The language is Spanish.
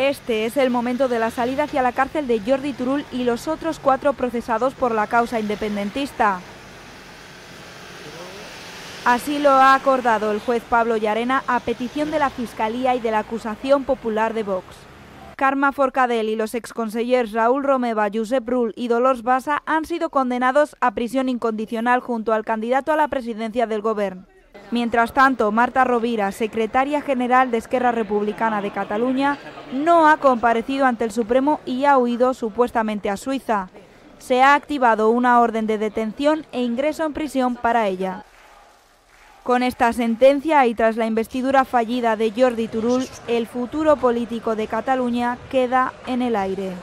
Este es el momento de la salida hacia la cárcel de Jordi Turul y los otros cuatro procesados por la causa independentista. Así lo ha acordado el juez Pablo Llarena a petición de la Fiscalía y de la acusación popular de Vox. Karma Forcadell y los exconsellers Raúl Romeva, Josep Rull y Dolors Bassa han sido condenados a prisión incondicional junto al candidato a la presidencia del Gobierno. Mientras tanto, Marta Rovira, secretaria general de Esquerra Republicana de Cataluña, no ha comparecido ante el Supremo y ha huido supuestamente a Suiza. Se ha activado una orden de detención e ingreso en prisión para ella. Con esta sentencia y tras la investidura fallida de Jordi Turul, el futuro político de Cataluña queda en el aire.